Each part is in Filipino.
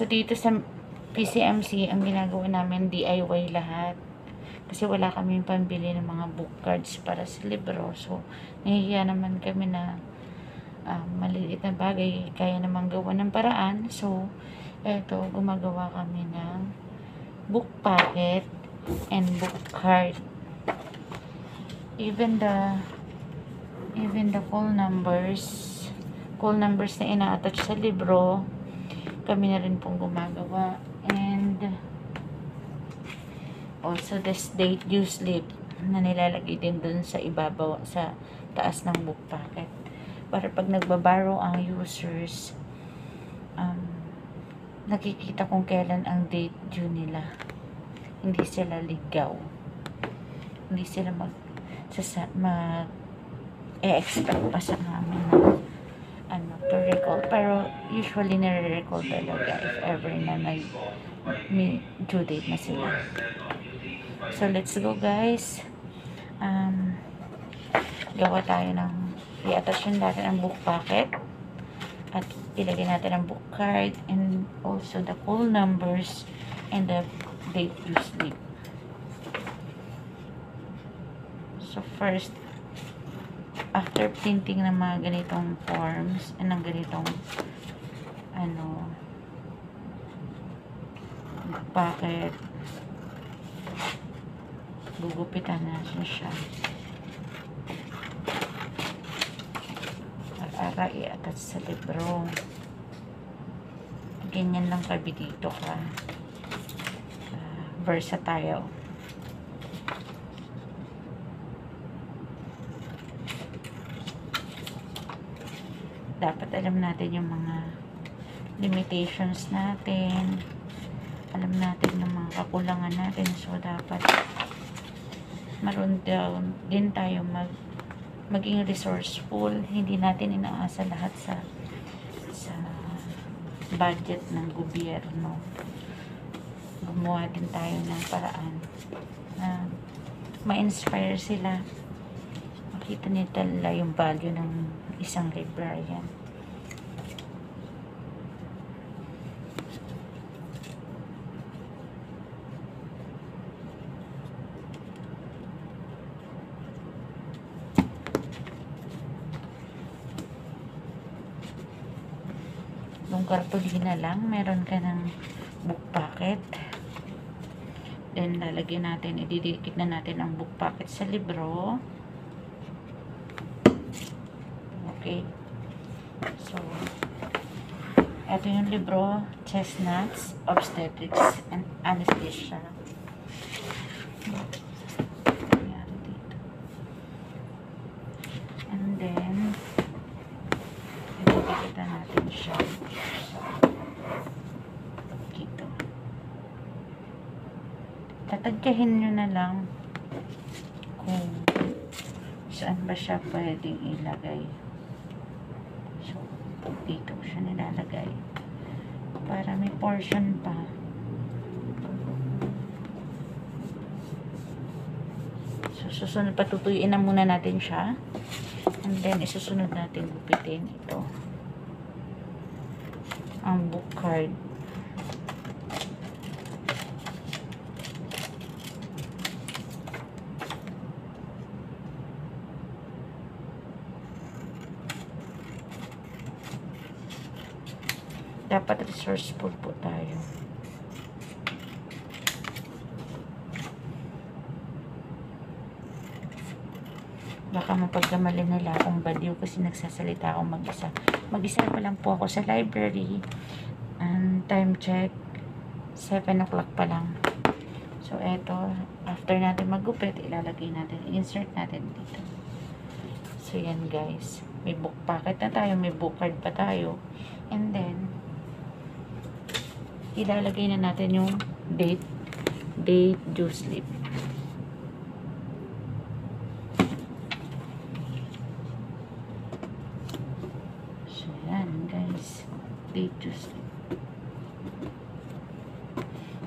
So, dito sa PCMC, ang ginagawa namin, DIY lahat. Kasi wala kami pambili ng mga book cards para sa libro. So, nahihiya naman kami na ah, maliliit na bagay, kaya naman gawa ng paraan. So, eto, gumagawa kami ng book packet and book card. Even the even the call numbers call numbers na ina-attach sa libro kami na rin pong gumagawa. And also this date due slip na nilalagay din dun sa ibabaw sa taas ng book packet para pag nagbabaro ang users um, nakikita kung kailan ang date due nila. Hindi sila ligaw. Hindi sila mag sasa, mag e-expect pa sa namin na ano, to recall. Pero usually nare-recall talaga if ever na may, may due date na sila. So let's go guys. Um, gawa tayo ng i-attach natin ang book packet at ilagay natin ang book card and also the call numbers and the date to sleep. So first, after printing ng mga ganitong forms, and ng ganitong ano, packet, gugupitan natin siya. Para i-attach sa libro. Ganyan lang kabi dito ka. Uh, versatile. Dapat alam natin yung mga limitations natin. Alam natin yung mga kakulangan natin. So dapat marunong din tayo mag maging resourceful. Hindi natin inaasa lahat sa sa budget ng gobyerno. Gumawa din tayo ng paraan na ma-inspire sila makita nila yung value ng isang librarian. Yung kartolina lang, meron ka ng book packet. Then, lalagyan natin, ididikit na natin ang book packet sa libro. Okay. So, ito yung libro, Chestnuts, Obstetrics, and Anesthesia. And then, ipipikita natin siya. Dito. Tatagkahin nyo na lang kung saan ba siya pwedeng ilagay. So, dito siya nilalagay. Para may portion pa. So, susunod, patutuyuin na muna natin siya. And then, isusunod natin gupitin ito. Ang book card. Dapat resourceful po tayo. Baka mapagkamali nila akong baliw kasi nagsasalita ako mag-isa. Mag-isa pa lang po ako sa library. And time check, 7 o'clock pa lang. So, eto, after natin magupit, ilalagay natin, insert natin dito. So, yan guys. May book packet na tayo, may book card pa tayo. And then, ilalagay na natin yung date. Date due slip. So yan guys. Date due slip.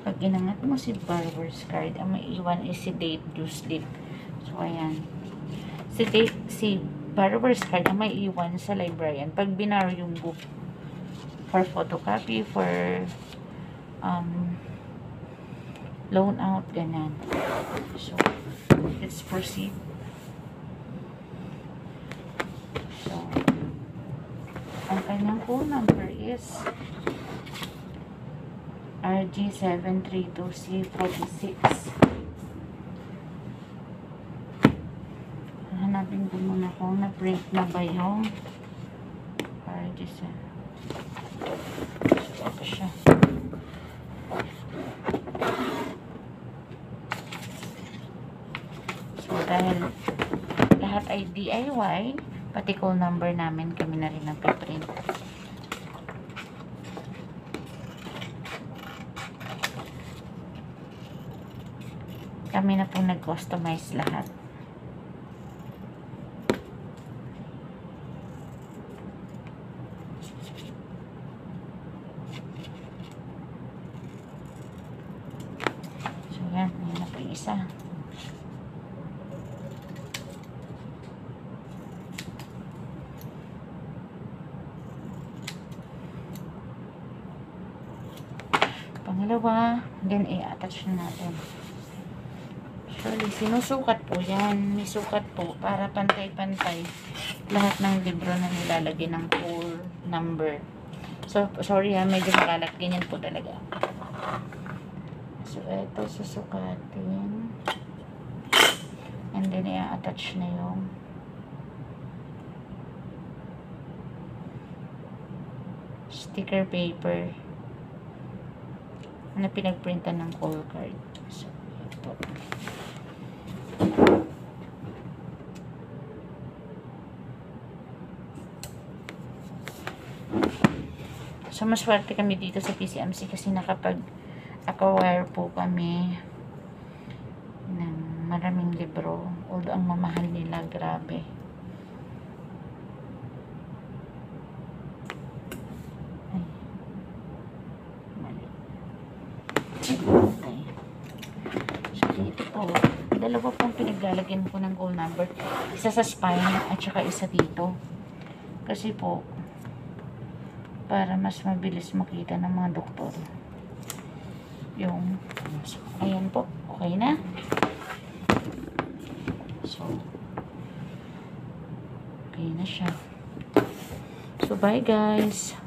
Pag inangat mo si borrower's card ang maiiwan is si date due slip. So ayan. Si date si borrower's card ang maiiwan sa librarian pag binaro yung book. For photocopy for um, loan out, ganyan. So, let's proceed. So, ang kanyang phone number is RG732C46. Hanapin ko muna kung na-break na ba yung RG7. So, siya. So, dahil lahat ay DIY, pati call number namin kami na rin nagpiprint. Kami na po nag-customize lahat. So, na po. Pangalawa, then i-attach na natin. Actually, sinusukat po yan. May sukat po para pantay-pantay lahat ng libro na nilalagay ng full number. So, sorry ha, medyo makalat. Ganyan po talaga. So, ito susukatin. And then, i-attach na yung sticker paper na pinagprintan ng call card. So, ito. So, maswerte kami dito sa PCMC kasi nakapag acquire po kami ng maraming libro. Although ang mamahal nila, grabe. Ay. Mali. Okay. So, dito po, dalawa pong pinaglalagyan ko ng goal number. Isa sa spine at saka isa dito. Kasi po, para mas mabilis makita ng mga doktor. Yung, ayan po, okay na. So, okay na siya. So, bye guys.